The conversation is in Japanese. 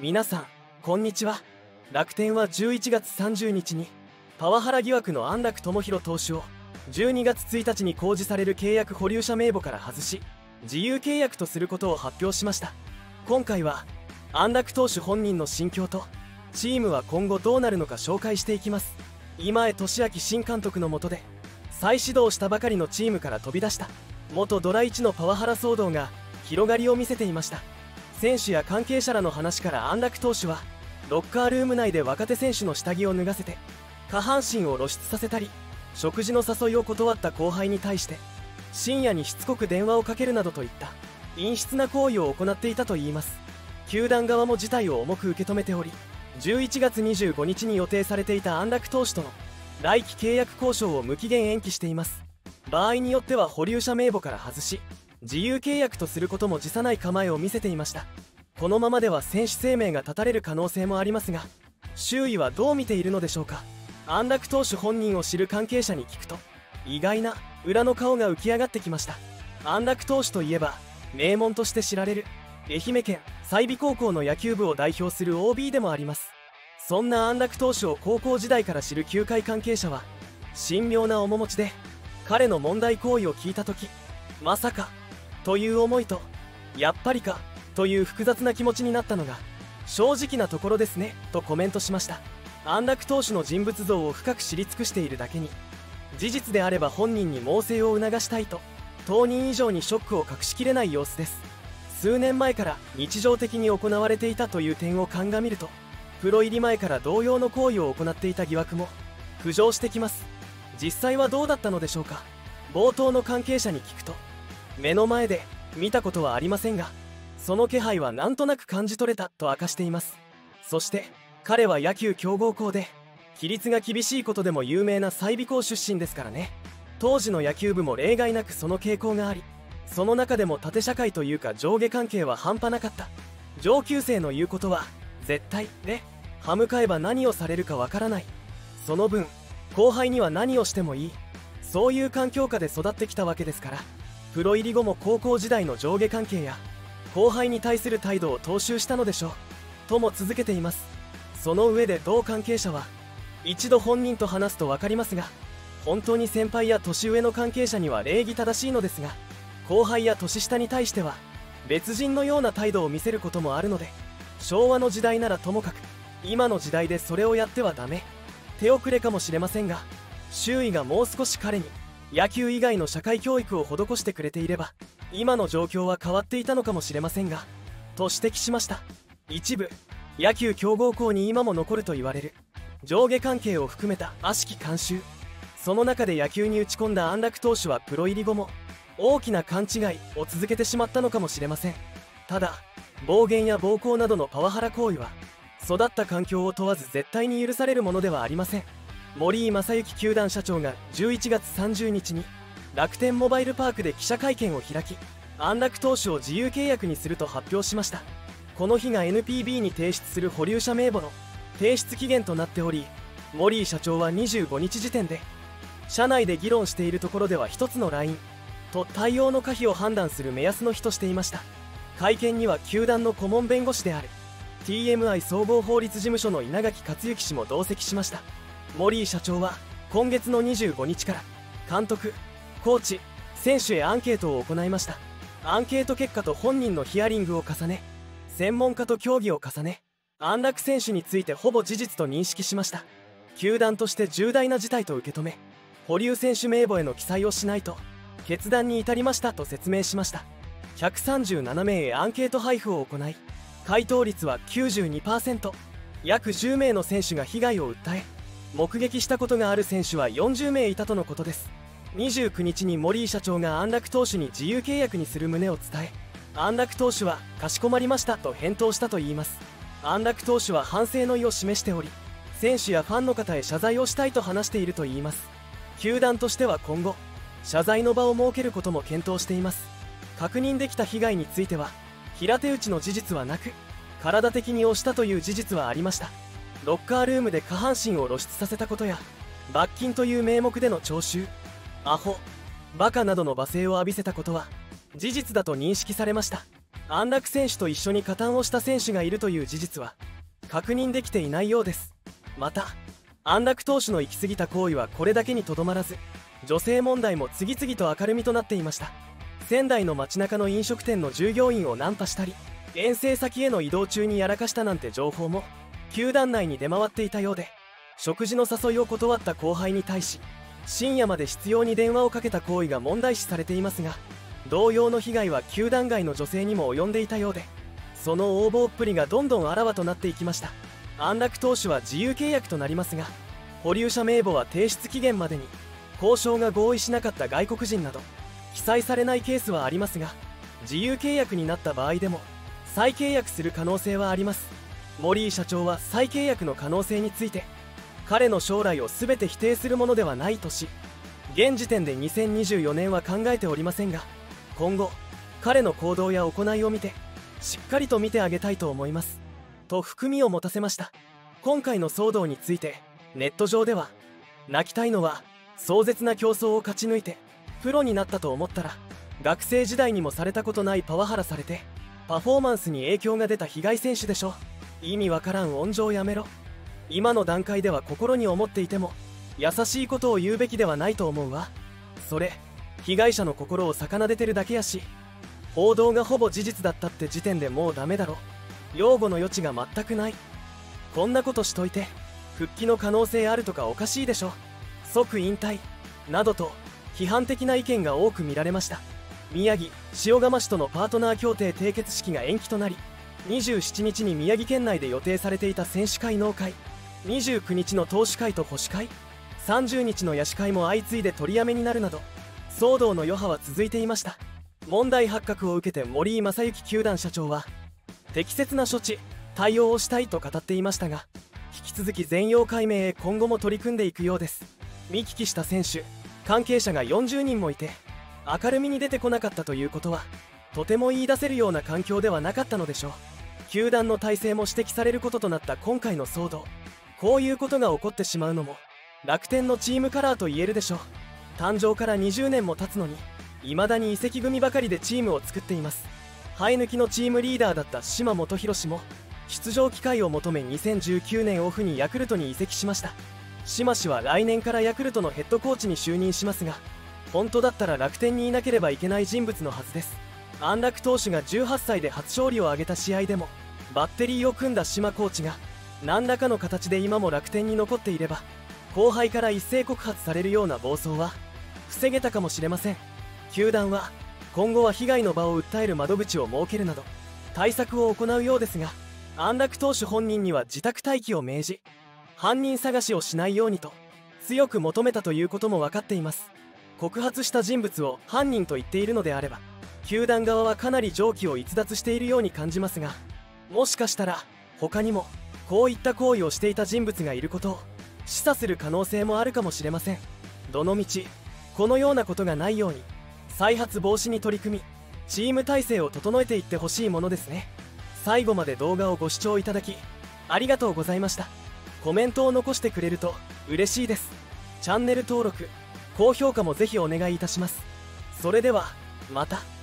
皆さんこんにちは。楽天は11月30日にパワハラ疑惑の安楽智弘投手を12月1日に公示される契約保留者名簿から外し自由契約とすることを発表しました。今回は安楽投手本人の心境とチームは今後どうなるのか紹介していきます。今江俊明新監督の下で再始動したばかりのチームから飛び出した元ドラ1のパワハラ騒動が広がりを見せていました。選手や関係者らの話から安楽投手はロッカールーム内で若手選手の下着を脱がせて下半身を露出させたり食事の誘いを断った後輩に対して深夜にしつこく電話をかけるなどといった。陰湿な行為を行っていたといいます。球団側も事態を重く受け止めており11月25日に予定されていた安楽投手との来期契約交渉を無期限延期しています。場合によっては保留者名簿から外し自由契約とすることも辞さない構えを見せていました。このままでは選手生命が絶たれる可能性もありますが周囲はどう見ているのでしょうか。安楽投手本人を知る関係者に聞くと意外な裏の顔が浮き上がってきました。安楽投手といえば名門として知られる愛媛県済美高校の野球部を代表する OB でもあります。そんな安楽投手を高校時代から知る球界関係者は神妙な面持ちで彼の問題行為を聞いた時まさかという思いとやっぱりかという複雑な気持ちになったのが正直なところですねとコメントしました。安楽投手の人物像を深く知り尽くしているだけに事実であれば本人に猛省を促したいと当人以上にショックを隠しきれない様子です。数年前から日常的に行われていたという点を鑑みるとプロ入り前から同様の行為を行っていた疑惑も浮上してきます。実際はどうだったのでしょうか。冒頭の関係者に聞くと目の前で見たことはありませんがその気配はなんとなく感じ取れたと明かしています。そして彼は野球強豪校で規律が厳しいことでも有名な済美校出身ですからね。当時の野球部も例外なくその傾向がありその中でも縦社会というか上下関係は半端なかった。上級生の言うことは絶対で歯向かえば何をされるかわからない。その分後輩には何をしてもいい。そういう環境下で育ってきたわけですから。プロ入り後も高校時代の上下関係や後輩に対する態度を踏襲したのでしょうとも続けています。その上で同関係者は一度本人と話すと分かりますが本当に先輩や年上の関係者には礼儀正しいのですが後輩や年下に対しては別人のような態度を見せることもあるので昭和の時代ならともかく今の時代でそれをやってはダメ手遅れかもしれませんが周囲がもう少し彼に野球以外の社会教育を施してくれていれば今の状況は変わっていたのかもしれませんがと指摘しました。一部野球強豪校に今も残ると言われる上下関係を含めた悪しき慣習その中で野球に打ち込んだ安楽投手はプロ入り後も大きな勘違いを続けてしまったのかもしれません。ただ暴言や暴行などのパワハラ行為は育った環境を問わず絶対に許されるものではありません。森井正幸球団社長が11月30日に楽天モバイルパークで記者会見を開き安楽投手を自由契約にすると発表しました。この日が NPB に提出する保留者名簿の提出期限となっており森井社長は25日時点で社内で議論しているところでは1つのラインと対応の可否を判断する目安の日としていました。会見には球団の顧問弁護士である TMI 総合法律事務所の稲垣克之氏も同席しました。森井社長は今月の25日から監督コーチ選手へアンケートを行いました。アンケート結果と本人のヒアリングを重ね専門家と協議を重ね安楽選手についてほぼ事実と認識しました。球団として重大な事態と受け止め保留選手名簿への記載をしないと決断に至りましたと説明しました。137名へアンケート配布を行い回答率は92%約10名の選手が被害を訴え目撃したことがある選手は40名いたとのことです。29日に森井社長が安楽投手に自由契約にする旨を伝え安楽投手はかしこまりましたと返答したといいます。安楽投手は反省の意を示しており選手やファンの方へ謝罪をしたいと話しているといいます。球団としては今後謝罪の場を設けることも検討しています。確認できた被害については平手打ちの事実はなく体的に押したという事実はありました。ロッカールームで下半身を露出させたことや罰金という名目での徴収アホバカなどの罵声を浴びせたことは事実だと認識されました。安楽選手と一緒に加担をした選手がいるという事実は確認できていないようです。また安楽投手の行き過ぎた行為はこれだけにとどまらず女性問題も次々と明るみとなっていました。仙台の街中の飲食店の従業員をナンパしたり遠征先への移動中にやらかしたなんて情報も球団内に出回っていたようで食事の誘いを断った後輩に対し深夜まで執拗に電話をかけた行為が問題視されていますが同様の被害は球団外の女性にも及んでいたようでその横暴っぷりがどんどんあらわとなっていきました。安楽投手は自由契約となりますが保留者名簿は提出期限までに交渉が合意しなかった外国人など記載されないケースはありますが自由契約になった場合でも再契約する可能性はあります。森井社長は再契約の可能性について彼の将来を全て否定するものではないとし現時点で2024年は考えておりませんが今後彼の行動や行いを見てしっかりと見てあげたいと思いますと含みを持たせました。今回の騒動についてネット上では泣きたいのは壮絶な競争を勝ち抜いてプロになったと思ったら学生時代にもされたことないパワハラされてパフォーマンスに影響が出た被害選手でしょ意味わからん温情やめろ。今の段階では心に思っていても優しいことを言うべきではないと思うわ。それ被害者の心を逆なでてるだけやし報道がほぼ事実だったって時点でもうダメだろ。擁護の余地が全くない。こんなことしといて復帰の可能性あるとかおかしいでしょ。即引退。などと批判的な意見が多く見られました。宮城塩釜市とのパートナー協定締結式が延期となり27日に宮城県内で予定されていた選手会農会。29日の投手会と保守会。30日の野手会も相次いで取りやめになるなど騒動の余波は続いていました。問題発覚を受けて森井正幸球団社長は適切な処置対応をしたいと語っていましたが引き続き全容解明へ今後も取り組んでいくようです。見聞きした選手関係者が40人もいて明るみに出てこなかったということはとても言い出せるような環境ではなかったのでしょう。球団の体制も指摘されることとなった今回の騒動。こういうことが起こってしまうのも楽天のチームカラーと言えるでしょう。誕生から20年も経つのに未だに移籍組ばかりでチームを作っています。生え抜きのチームリーダーだった島本博氏も出場機会を求め2019年オフにヤクルトに移籍しました。島氏は来年からヤクルトのヘッドコーチに就任しますが本当だったら楽天にいなければいけない人物のはずです。安楽投手が18歳で初勝利を挙げた試合でもバッテリーを組んだ島コーチが何らかの形で今も楽天に残っていれば後輩から一斉告発されるような暴走は防げたかもしれません。球団は今後は被害の場を訴える窓口を設けるなど対策を行うようですが安楽投手本人には自宅待機を命じ犯人探しをしないようにと強く求めたということも分かっています。告発した人物を犯人と言っているのであれば球団側はかなり常軌を逸脱しているように感じますがもしかしたら他にもこういった行為をしていた人物がいることを示唆する可能性もあるかもしれません。どのみちこのようなことがないように再発防止に取り組みチーム体制を整えていってほしいものですね。最後まで動画をご視聴いただきありがとうございました。コメントを残してくれると嬉しいです。チャンネル登録高評価もぜひお願いいたします。それではまた。